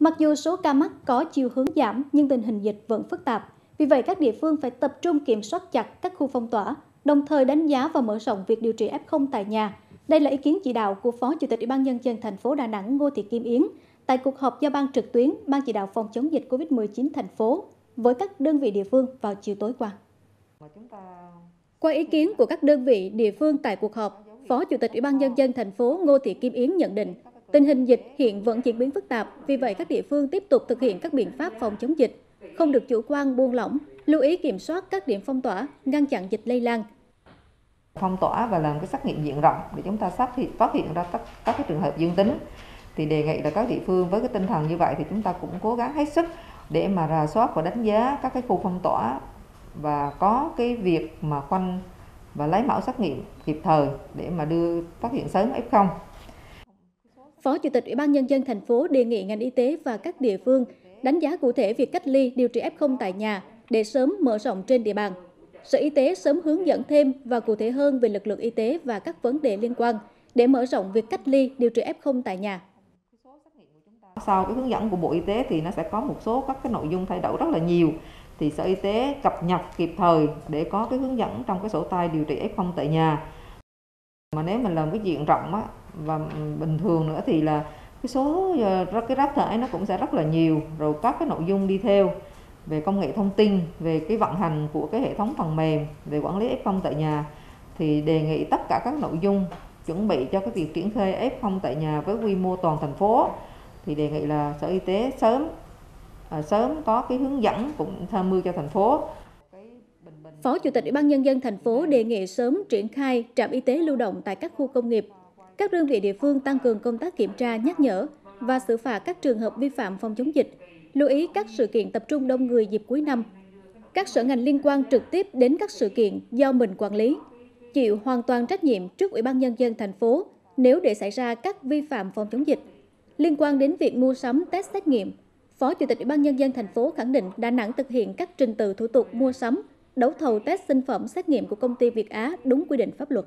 Mặc dù số ca mắc có chiều hướng giảm nhưng tình hình dịch vẫn phức tạp. Vì vậy, các địa phương phải tập trung kiểm soát chặt các khu phong tỏa, đồng thời đánh giá và mở rộng việc điều trị F0 tại nhà. Đây là ý kiến chỉ đạo của Phó Chủ tịch Ủy ban nhân dân thành phố Đà Nẵng Ngô Thị Kim Yến tại cuộc họp do ban trực tuyến Ban chỉ đạo phòng chống dịch COVID-19 thành phố với các đơn vị địa phương vào chiều tối qua. Qua ý kiến của các đơn vị địa phương tại cuộc họp, Phó Chủ tịch Ủy ban nhân dân thành phố Ngô Thị Kim Yến nhận định tình hình dịch hiện vẫn diễn biến phức tạp, vì vậy các địa phương tiếp tục thực hiện các biện pháp phòng chống dịch, không được chủ quan buông lỏng, lưu ý kiểm soát các điểm phong tỏa, ngăn chặn dịch lây lan. Phong tỏa và làm cái xét nghiệm diện rộng để chúng ta phát hiện phát hiện ra các các cái trường hợp dương tính thì đề nghị là các địa phương với cái tinh thần như vậy thì chúng ta cũng cố gắng hết sức để mà rà soát và đánh giá các cái khu phong tỏa và có cái việc mà khoanh và lấy mẫu xét nghiệm kịp thời để mà đưa phát hiện sớm F0. Phó Chủ tịch Ủy ban Nhân dân thành phố đề nghị ngành y tế và các địa phương đánh giá cụ thể việc cách ly điều trị F0 tại nhà để sớm mở rộng trên địa bàn. Sở Y tế sớm hướng dẫn thêm và cụ thể hơn về lực lượng y tế và các vấn đề liên quan để mở rộng việc cách ly điều trị F0 tại nhà. Sau cái hướng dẫn của Bộ Y tế thì nó sẽ có một số các cái nội dung thay đổi rất là nhiều thì Sở Y tế cập nhật kịp thời để có cái hướng dẫn trong cái sổ tay điều trị F0 tại nhà. Mà nếu mình làm cái diện rộng á, và bình thường nữa thì là cái số ờ, cái rác thải nó cũng sẽ rất là nhiều rồi các cái nội dung đi theo về công nghệ thông tin về cái vận hành của cái hệ thống phần mềm về quản lý F0 tại nhà thì đề nghị tất cả các nội dung chuẩn bị cho cái việc triển khai F0 tại nhà với quy mô toàn thành phố thì đề nghị là Sở Y tế sớm à, sớm có cái hướng dẫn cũng tham mưu cho thành phố. Phó Chủ tịch Ủy ban nhân dân thành phố đề nghị sớm triển khai trạm y tế lưu động tại các khu công nghiệp. Các đơn vị địa phương tăng cường công tác kiểm tra, nhắc nhở và xử phạt các trường hợp vi phạm phòng chống dịch, lưu ý các sự kiện tập trung đông người dịp cuối năm. Các sở ngành liên quan trực tiếp đến các sự kiện do mình quản lý, chịu hoàn toàn trách nhiệm trước Ủy ban nhân dân thành phố nếu để xảy ra các vi phạm phòng chống dịch. Liên quan đến việc mua sắm test xét nghiệm, Phó Chủ tịch Ủy ban nhân dân thành phố khẳng định Đà Nẵng thực hiện các trình tự thủ tục mua sắm, đấu thầu test sinh phẩm xét nghiệm của công ty Việt Á đúng quy định pháp luật.